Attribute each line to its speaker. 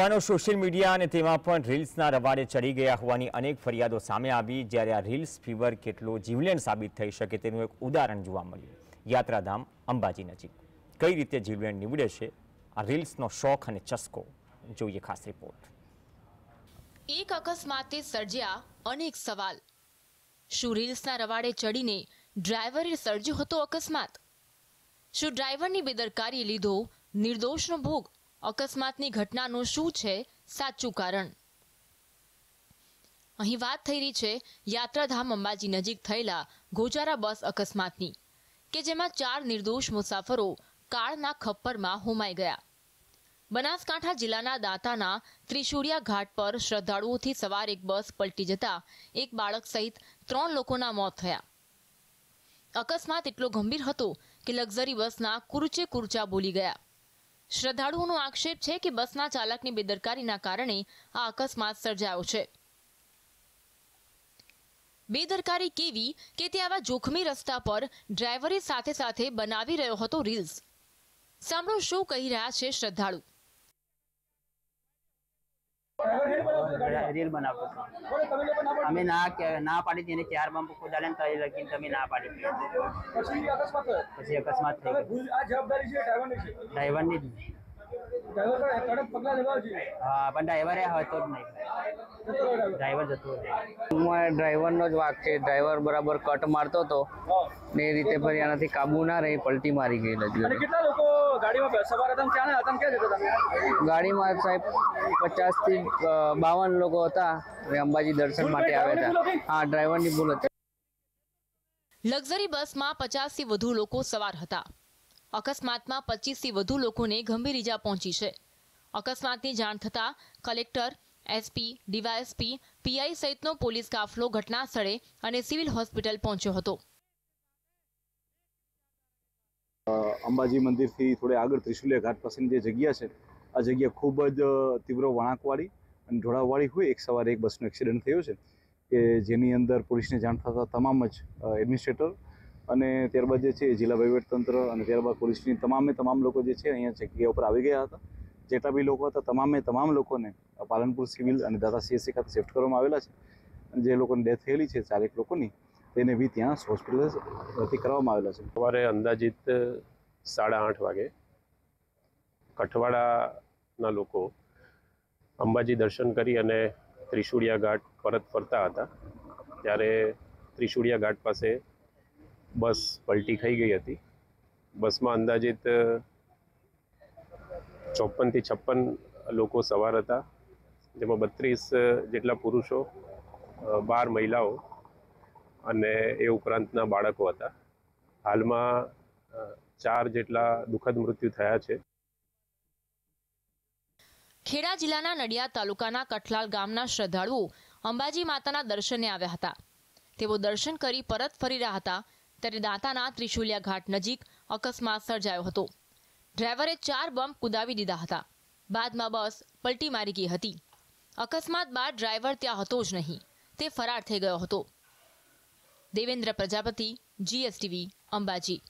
Speaker 1: યુવાનો social media અને તેમાં પણ રીલ્સના રવાડે ચડી ગયા હોવાની અનેક ફરિયાદો સામે આવી, જ્યારે આ રીલ્સ ફીવર કેટલો જીવલેણ સાબિત થઈ શકે તેનું એક ઉદાહરણ જોવા મળ્યું. યાત્રાધામ, અંબાજી નજીક. કઈ રીતે જીવલેણ નીવડે છે આ રીલ્સનો શોખ અને ચસ્કો. જોઈએ ખાસ રિપોર્ટ.
Speaker 2: એક અકસ્માતે સર્જ્યા અનેક સવાલ. શું રીલ્સના રવાડે ચડીને ડ્રાઈવરે સર્જ્યો હતો અકસ્માત? શું ડ્રાઈવરની બેદરકારી લીધો? નિર્દોષનો ભોગ અકસ્માતની ઘટનાનું શું છે? સાચું કારણ. અહીં વાત થઈ રહી છે યાત્રાધામ અંબાજી નજીક થયેલા ગોજારા બસ અકસ્માતની, કે જેમાં ચાર નિર્દોષ મુસાફરો કાળના ખપ્પરમાં હોમાઈ ગયા. બનાસકાંઠા જિલ્લાના દાંતાના ત્રિશુળિયા ઘાટ પર શ્રદ્ધાળુઓથી સવાર એક બસ પલટી જતા એક બાળક સહિત ત્રણ લોકોના મોત થયા. અકસ્માત એટલો ગંભીર હતો કે લક્ઝરી બસના કુરચે કુરચા બોલી ગયા. શ્રદ્ધાળુઓનો આક્ષેપ છે કે બસના ચાલકની બેદરકારીના કારણે આ અકસ્માત સર્જાયો છે. બેદરકારી કેવી કે તે આવા જોખમી રસ્તા પર ડ્રાઈવરે સાથે સાથે બનાવી રહ્યો હતો રીલ્સ. સાંભળો શું કહી રહ્યા છે શ્રદ્ધાળુ.
Speaker 3: રીલ બનાવતો હતો અમે ના ના પાડી હતી એને ચાર બમ્પ કુદાડે ને તઈ લગીને તમે ના પાડી.
Speaker 4: પછી અકસ્માત થયો?
Speaker 3: પછી અકસ્માત થઈ
Speaker 4: ડ્રાઈવરની
Speaker 3: જ હા પણ ડ્રાઈવરે હતો જ નહીં.
Speaker 4: જતો ડ્રાઈવર.
Speaker 3: જતો
Speaker 5: ડ્રાઈવરનો જ વાક છે. ડ્રાઈવર બરાબર કટ મારતો હતો ને એ રીતે ફરી આનાથી કાબુ ના રહી પલટી મારી ગઈ
Speaker 4: કેટલા લોકો ગાડીમાં બે- સવાર ક્યાં હતા? ક્યાં જતા તમે
Speaker 5: ગાડીમાં સાહેબ પચાસથી બાવન લોકો હતા. અંબાજી દર્શન માટે આવ્યા હતા. હા ડ્રાઈવરની ભૂલ હતી.
Speaker 2: લક્ઝરી બસમાં પચાસથી વધુ લોકો સવાર હતા. અકસ્માતમાં પચીસથી વધુ લોકોને ગંભીર ઈજા પહોંચી છે. અકસ્માતની જાણ થતાં કલેક્ટર એસપી ડીવાયએસપી પીઆઈ સહિતનો પોલીસ કાફલો ઘટના સ્થળે અને સિવિલ હોસ્પિટલ પહોંચ્યો હતો.
Speaker 6: અંબાજી મંદિરથી થોડે આગળ ત્રિશુલિયા ઘાટ પાસેની જે જગ્યા છે, આ જગ્યા ખૂબ જ તીવ્ર વળાંકવાળી અને ઢોળાવવાળી હોય. એક સવારે એક બસનો એક્સિડન્ટ થયો છે કે જેની અંદર પોલીસને જાણ થતાં તમામ જ એડમિનિસ્ટ્રેટર અને ત્યારબાદ જે છે જિલ્લા વહીવટતંત્ર અને ત્યારબાદ પોલીસની તમામે તમામ લોકો જે છે અહીંયા જગ્યા ઉપર આવી ગયા હતા. જેટલા બી લોકો હતા તમામે તમામ લોકોને પાલનપુર સિવિલ અને દાદા સીએસસી ખાતે શિફ્ટ કરવામાં આવેલા છે. અને જે લોકોની ડેથ થયેલી છે ચારેક લોકોની તેને બી ત્યાં હોસ્પિટલ ભરતી કરવામાં આવેલા છે.
Speaker 7: સવારે અંદાજિત સાડા આઠ વાગે કઠવાડાના લોકો અંબાજી દર્શન કરી અને ત્રિશુળિયા ઘાટ પરત ફરતા હતા. ત્યારે ત્રિશુળિયા ઘાટ પાસે બસ પલટી ખાઈ ગઈ હતી. બસમાં અંદાજિત ચોપનથી છપ્પન લોકો સવાર હતા. જેમાં બત્રીસ જેટલા પુરુષો બાર મહિલાઓ અને એ ઉપરાંતના બાળકો હતા. હાલમાં ચાર જેટલા દુઃખદ મૃત્યુ થયા છે.
Speaker 2: ખેડા જિલ્લાના નડિયાદ તાલુકાના કઠલાલ ગામના શ્રદ્ધાળુઓ અંબાજી માતાના દર્શને આવ્યા હતા. તેઓ દર્શન કરી પરત ફરી રહ્યા હતા. ત્યારે દાંતાના ત્રિશુલિયા ઘાટ નજીક અકસ્માત સર્જાયો હતો. ડ્રાઈવરે ચાર બમ્પ કુદાવી દીધા હતા. બાદમાં બસ પલટી મારી ગઈ હતી. અકસ્માત બાદ ડ્રાઈવર ત્યાં હતો જ નહીં. તે ફરાર થઈ ગયો હતો. દેવેન્દ્ર પ્રજાપતિ જીએસટીવી અંબાજી.